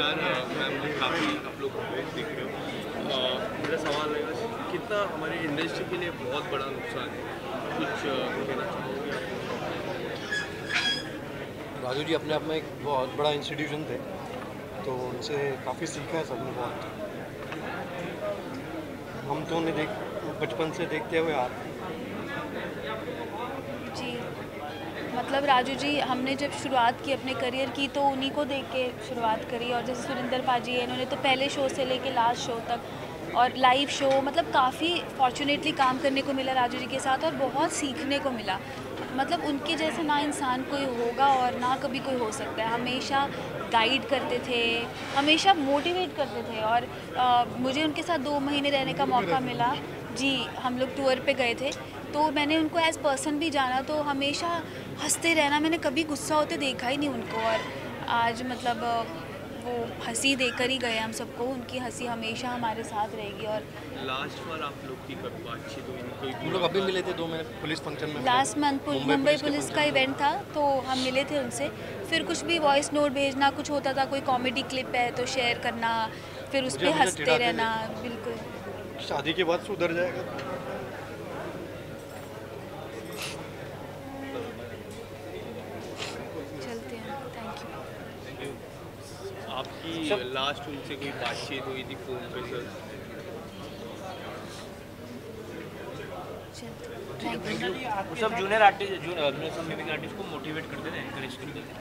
नमस्कार मैम काफ़ी आप लोग देख रहे हो मेरा सवाल बस कितना हमारी इंडस्ट्री के लिए बहुत बड़ा नुकसान है कुछ कहना चाहोगे? राजू जी, अपने आप में एक बहुत बड़ा इंस्टीट्यूशन थे तो उनसे काफ़ी सीखा है सबने बहुत हम तो उन्हें देख, बचपन से देखते हुए आ रहे। जी मतलब राजू जी, हमने जब शुरुआत की अपने करियर की तो उन्हीं को देख के शुरुआत करी और जैसे सुरेंद्र पाजी है, इन्होंने तो पहले शो से लेके लास्ट शो तक और लाइव शो मतलब काफ़ी फॉर्चुनेटली काम करने को मिला राजू जी के साथ और बहुत सीखने को मिला। मतलब उनके जैसे ना इंसान कोई होगा और ना कभी कोई हो सकता है। हमेशा गाइड करते थे हमेशा मोटिवेट करते थे और अ, मुझे उनके साथ दो महीने रहने का मौका मिला। जी हम लोग टूर पे गए थे। तो मैंने उनको एज पर्सन भी जाना तो हमेशा हँसते रहना मैंने कभी गुस्सा होते देखा ही नहीं उनको। और आज मतलब वो हँसी देकर ही गए हम सबको। उनकी हँसी हमेशा हमारे साथ रहेगी और लास्ट बार आप लोग की कब बातचीत हुई? हम लोग अभी मिले थे दो महीने पुलिस फ़ंक्शन में। लास्ट मंथ मुंबई पुलिस का इवेंट था तो हम मिले थे उनसे। फिर कुछ भी वॉइस नोट भेजना कुछ होता था कोई कॉमेडी क्लिप है तो शेयर करना फिर उस पर हँसते रहना बिल्कुल। शादी के बाद सुधर जाएगा। आपकी लास्ट उनसे कोई बातचीत हुई थी फ़ोन पे सर चलते थैंक यू वो सब जूनियर आर्टिस्ट जूनियर आर्टिस्ट को मोटिवेट करते थे एनकरेज करते थे